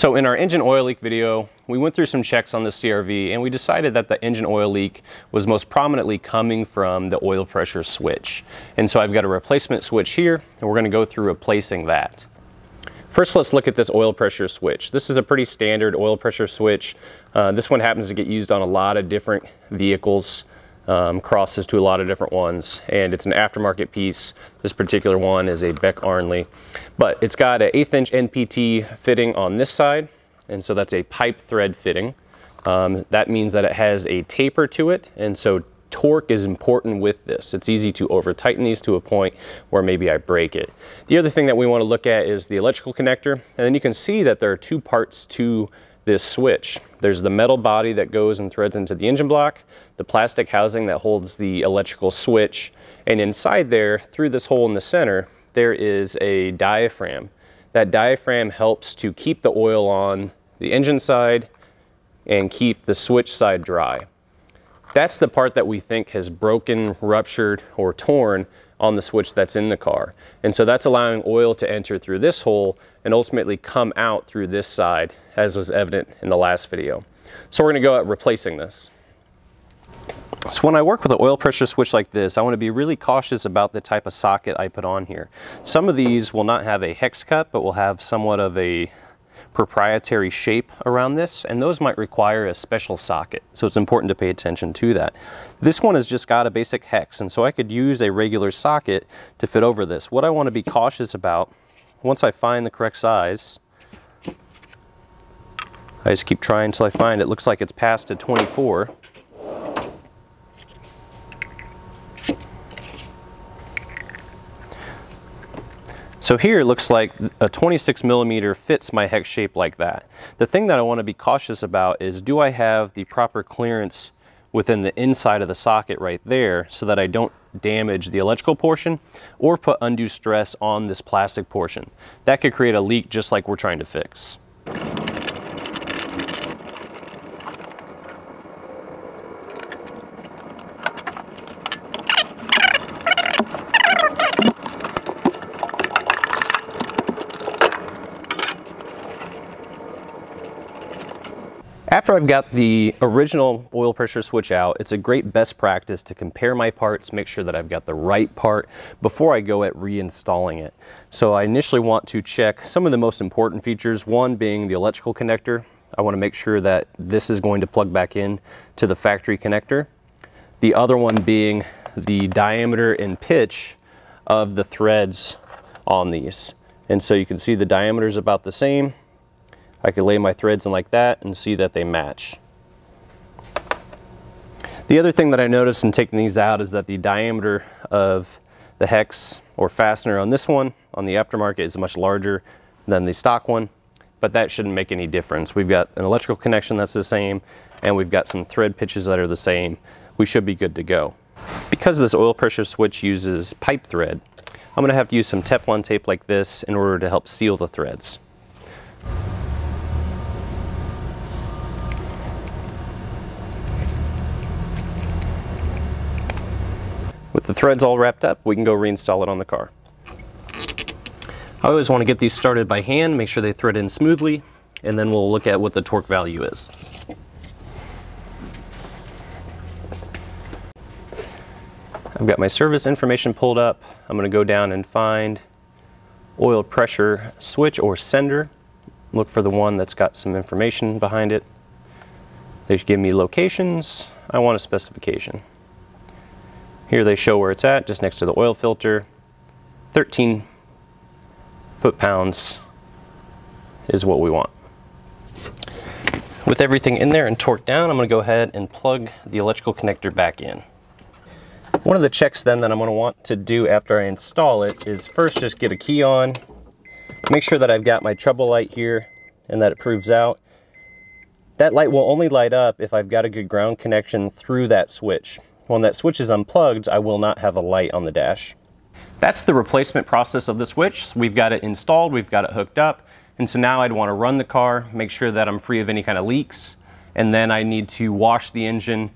So in our engine oil leak video, we went through some checks on the CRV and we decided that the engine oil leak was most prominently coming from the oil pressure switch. And so I've got a replacement switch here and we're gonna go through replacing that. First, let's look at this oil pressure switch. This is a pretty standard oil pressure switch. Uh, this one happens to get used on a lot of different vehicles, um, crosses to a lot of different ones, and it's an aftermarket piece. This particular one is a Beck Arnley, but it's got an eighth inch NPT fitting on this side, and so that's a pipe thread fitting. Um, that means that it has a taper to it, and so torque is important with this. It's easy to over tighten these to a point where maybe I break it. The other thing that we want to look at is the electrical connector. And then you can see that there are two parts to this switch. There's the metal body that goes and threads into the engine block, the plastic housing that holds the electrical switch, and inside there, through this hole in the center, there is a diaphragm. That diaphragm helps to keep the oil on the engine side and keep the switch side dry. That's the part that we think has broken, ruptured, or torn on the switch that's in the car. And so that's allowing oil to enter through this hole and ultimately come out through this side, as was evident in the last video. So we're gonna go at replacing this. So when I work with an oil pressure switch like this, I want to be really cautious about the type of socket I put on here. Some of these will not have a hex cut, but will have somewhat of a proprietary shape around this, and those might require a special socket. So it's important to pay attention to that. This one has just got a basic hex, and so I could use a regular socket to fit over this. What I want to be cautious about, once I find the correct size, I just keep trying until I find it. Looks like it's past a 24. So here it looks like a 26 millimeter fits my hex shape like that. The thing that I want to be cautious about is do I have the proper clearance within the inside of the socket right there so that I don't damage the electrical portion or put undue stress on this plastic portion. That could create a leak just like we're trying to fix. After I've got the original oil pressure switch out, it's a great best practice to compare my parts, make sure that I've got the right part before I go at reinstalling it. So I initially want to check some of the most important features, one being the electrical connector. I want to make sure that this is going to plug back in to the factory connector. The other one being the diameter and pitch of the threads on these. And so you can see the diameter is about the same I could lay my threads in like that and see that they match. The other thing that I noticed in taking these out is that the diameter of the hex or fastener on this one on the aftermarket is much larger than the stock one, but that shouldn't make any difference. We've got an electrical connection that's the same, and we've got some thread pitches that are the same. We should be good to go. Because this oil pressure switch uses pipe thread, I'm gonna have to use some Teflon tape like this in order to help seal the threads. The threads all wrapped up, we can go reinstall it on the car. I always want to get these started by hand, make sure they thread in smoothly, and then we'll look at what the torque value is. I've got my service information pulled up. I'm going to go down and find oil pressure switch or sender. Look for the one that's got some information behind it. They should give me locations. I want a specification. Here they show where it's at, just next to the oil filter. 13 foot-pounds is what we want. With everything in there and torqued down, I'm gonna go ahead and plug the electrical connector back in. One of the checks then that I'm gonna want to do after I install it is first just get a key on, make sure that I've got my trouble light here and that it proves out. That light will only light up if I've got a good ground connection through that switch. When that switch is unplugged, I will not have a light on the dash. That's the replacement process of the switch. we've got it installed, we've got it hooked up, and so now I'd want to run the car, make sure that I'm free of any kind of leaks, and then I need to wash the engine,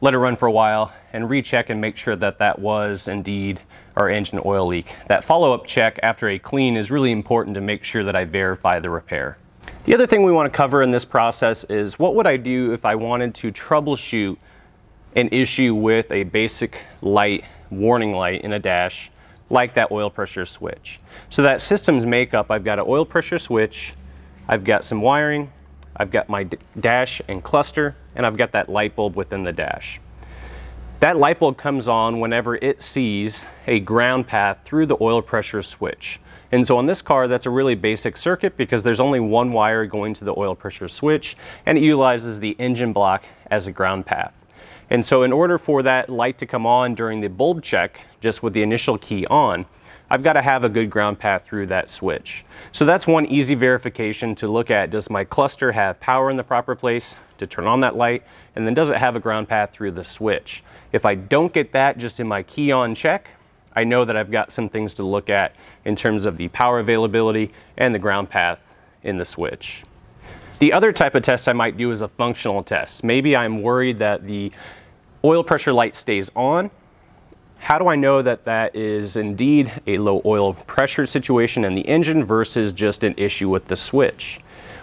let it run for a while, and recheck and make sure that that was indeed our engine oil leak. That follow-up check after a clean is really important to make sure that I verify the repair. The other thing we want to cover in this process is what would I do if I wanted to troubleshoot an issue with a basic light, warning light in a dash, like that oil pressure switch. So that system's makeup, I've got an oil pressure switch, I've got some wiring, I've got my dash and cluster, and I've got that light bulb within the dash. That light bulb comes on whenever it sees a ground path through the oil pressure switch. And so on this car, that's a really basic circuit because there's only one wire going to the oil pressure switch and it utilizes the engine block as a ground path. And so in order for that light to come on during the bulb check, just with the initial key on, I've got to have a good ground path through that switch. So that's one easy verification to look at. Does my cluster have power in the proper place to turn on that light? And then does it have a ground path through the switch? If I don't get that just in my key on check, I know that I've got some things to look at in terms of the power availability and the ground path in the switch. The other type of test I might do is a functional test. Maybe I'm worried that the oil pressure light stays on. How do I know that that is indeed a low oil pressure situation in the engine versus just an issue with the switch?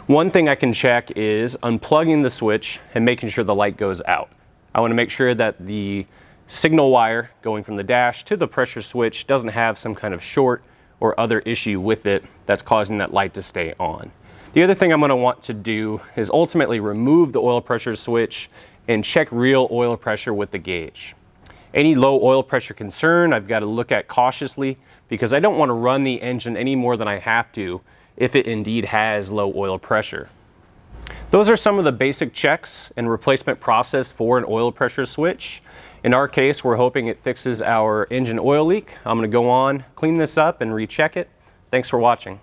One thing I can check is unplugging the switch and making sure the light goes out. I want to make sure that the signal wire going from the dash to the pressure switch doesn't have some kind of short or other issue with it that's causing that light to stay on. The other thing I'm going to want to do is ultimately remove the oil pressure switch and check real oil pressure with the gauge. Any low oil pressure concern I've got to look at cautiously because I don't want to run the engine any more than I have to if it indeed has low oil pressure. Those are some of the basic checks and replacement process for an oil pressure switch. In our case, we're hoping it fixes our engine oil leak. I'm going to go on, clean this up, and recheck it. Thanks for watching.